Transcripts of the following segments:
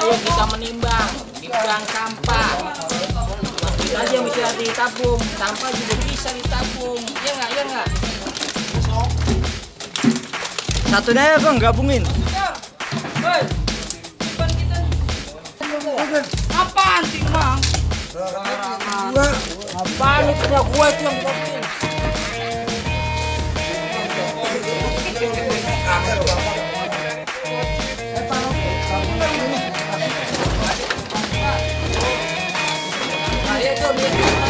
Ayo kita menimbang, nimbang sampah. Aja yang bisa ditabung, sampah juga bisa ditabung. Iya nggak, iya nggak? Satunya ya bang, gabungin. Apaan sih, Mang? Apaan itu punya gua itu yang kita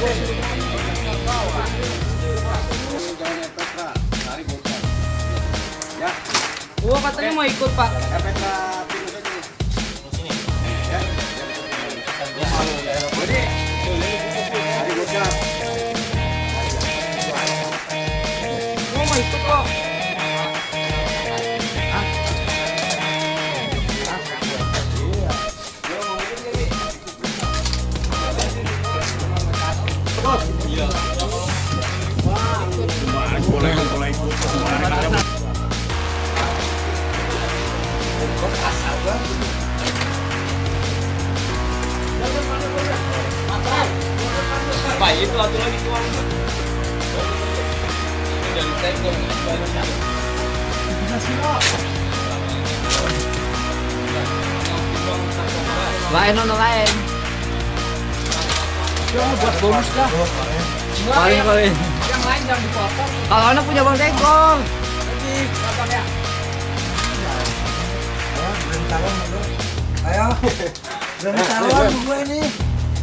Gua katanya mau ikut, Pak. Gua mau ikut kok. Pak, itu satu lagi keluar. Dari tengkong. lain ono lain. buat bonus dah. Paling paling. Yang lain jangan dipotong. Kalau anak punya bang tengkong. Ayo, berani taruhan gue ini.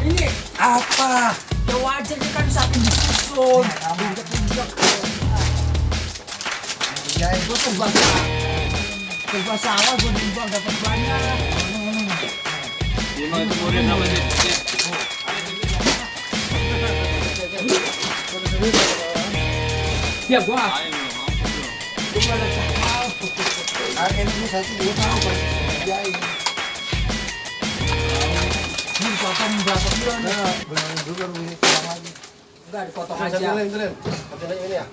Ini Apa? ya wajar dia kan satu disusun. Ya, Gue serba salah. Serba salah gue dapat banyak. Lima itu murid sama sih. Ya gua Akhirnya ini satu dua tahu. Nah, benar juga lu ini lagi. Enggak dipotong Satu aja. Satu ini ya.